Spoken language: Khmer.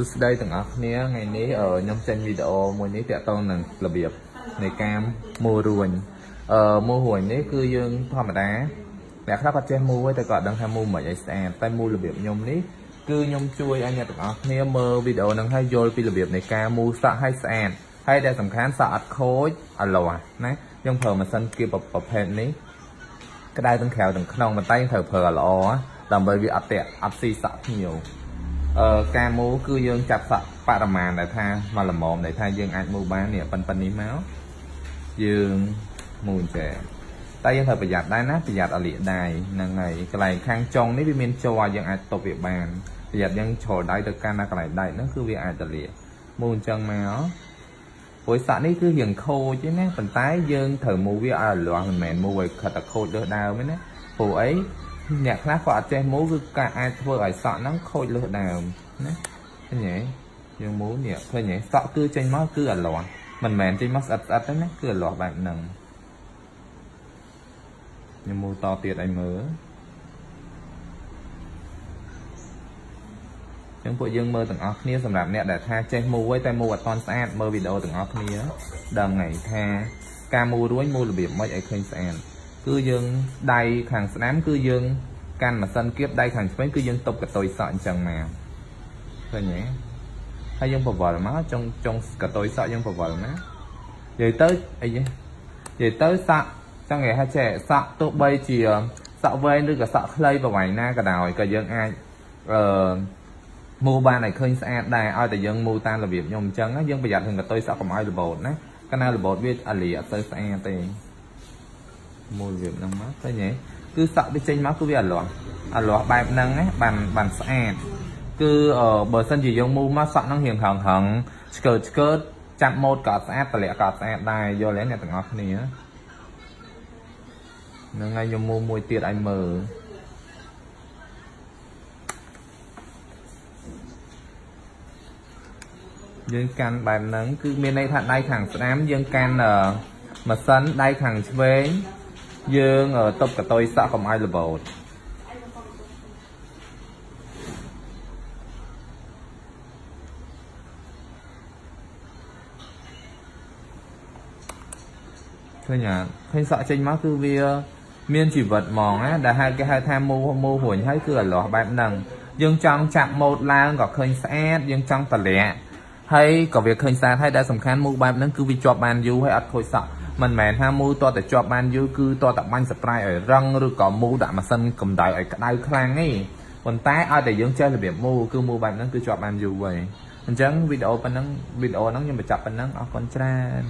សួស្តីទាំងអស់គ្នាថ្ងៃនេះខ្ញុំចេញវីដេអូមួយនេះតាក់ទងនឹងរបៀបនៃការមួរួញអឺមួរួញនេះគឺយើងធម្មតាអ្នកខ្លះគាត់ចេះមួហើយតែគាត់ដឹងថាមួមិនឲ្យស្អាតតែមួរបៀបខ្ញុំនេះគឺខ្ញុំជួយឲ្យអ្នកទាំងអស់គ្នាមើលវីដេអូហ្នឹងឲ្យយល់ពីរបៀបនៃការមួសក់ឲ្យស្អាតហើយដែលសំខាន់សក់អត់ខូចអលាស់ណាយើងប្រើម៉ាស៊ីនគៀបប្រភេទនេះក្តៅទាំងក្រៅទាំងក្នុងប៉ុន្តែត្រូវប្រើល្អដើម្បីវាអត់តាក់អត់ស៊ីសក់ភ្ញៀវ អឺការមូគឺយើងចាប់សក់បរិមាណដែលថាមកល្មមដែលថាយើងអាចមូបាននេះប៉ុនប៉ុននេះមកយើងមូអញ្ចឹងតែយើងត្រូវប្រយ័ត្នដែរណាប្រយ័ត្នឲ្យលាកដៃហ្នឹងហើយកន្លែងខាងចុងនេះវាមានជ័រយើងអាចតប់វាបានប្រយ័ត្នយើងជ្រុលដៃទៅកាន់ណាកន្លែងដៃហ្នឹងគឺវាអាចទៅលាកមូអញ្ចឹងមកព្រោះសក់នេះគឺរៀងខូចទេណាប៉ុន្តែយើងត្រូវមូវាឲ្យលាស់មិនមែនមូឲ្យខិតតែខូចលើដើមទេណាព្រោះអី អ្នកខ្លះគាត់អត់ចេះមូគឺការអាចធ្វើឲ្យសក់ហ្នឹងខូចលើសដើមណាឃើញទេយើងមូនេះឃើញទេសក់គឺចេញមកគឺអាលាស់មិនមែនចេញមកស្អិតស្អិតទេណាគឺអាលាស់បែបហ្នឹងខ្ញុំមូតទៀតឲ្យមើលចឹងពួកយើងមើលទាំងអស់គ្នាសម្រាប់អ្នកដែលថាចេះមូហើយតែមូអត់តន់ស្អាតមើលវីដេអូទាំងអស់គ្នាដឹងហើយថាការមូរួញមូរបៀបម៉េចឲ្យឃើញស្អាត គឺយើងដៃខាងស្ដាំគឺយើងកាន់ម៉ាស៊ីនគៀបដៃខាងឆ្វេងគឺយើងតុបកតុយសក់អញ្ចឹងមកឃើញទេហើយយើងបវល់មកចុងចុងកតុយសក់យើងបវល់ណានិយាយទៅអីនិយាយទៅសក់ចង់និយាយថាចេះសក់ទោះបីជាសក់វែងឬក៏សក់ខ្លីប្រវែងណាក៏ដោយក៏យើងអាចអឺមូបានឲ្យឃើញស្អាតដែរឲ្យតែយើងមូតាមរបៀបខ្ញុំអញ្ចឹងយើងប្រយ័ត្នរឿងកតុយសក់កុំឲ្យរបូតណាកាលណារបូតវាអាលីអត់ទៅស្អាតទេ មូលវាហ្នឹងមកឃើញទេគឺសក់វាចេញមកគឺវាអាលាស់អាលាស់បែបហ្នឹងណាបានបានស្អាតគឺបើសិនជាយើងមូមកសក់ហ្នឹងរៀងហឹងហឹងឆ្កើតឆ្កើតចាប់ម៉ូតក៏ស្អាតតម្លាក់ក៏ស្អាតដែរយល់ទេអ្នកទាំងអស់គ្នាហ្នឹងហើយខ្ញុំមូមួយទៀតឲ្យមើលយើងកាន់បែបហ្នឹងគឺមានន័យថាដៃខាងស្ដាំយើងកាន់ម៉ាស៊ីនដៃខាងឆ្វេង យើងតបកតុយសក់កុំឲ្យរបូតឃើញអាឃើញសក់ចេញមកគឺវា មានជីវិតហ្មងណាដែលហៅគេហៅថាមូមូរួញហើយគឺអាលាស់បែបហ្នឹងយើងចង់ចាប់ម៉ូតឡើងក៏ឃើញស្អាតយើងចង់តម្លាក់ហើយក៏វាឃើញស្អាតហើយដែលសំខាន់មូបែបហ្នឹងគឺវាជាប់បានយូរហើយអត់ខូចសក់ មិនមែនថាមូតតែជាប់បានយូរគឺតតែបាញ់សប្រៃឲ្យរឹងឬក៏មូដាក់ម៉ាស៊ីនកម្ដៅឲ្យក្ដៅខ្លាំងទេប៉ុន្តែឲ្យតែយើងចេះរបៀបមូគឺមូបែបហ្នឹងគឺជាប់បានយូរហើយអញ្ចឹងវីដេអូប៉ុណ្ណឹងវីដេអូហ្នឹងខ្ញុំបញ្ចប់ប៉ុណ្ណឹងអរគុណច្រើន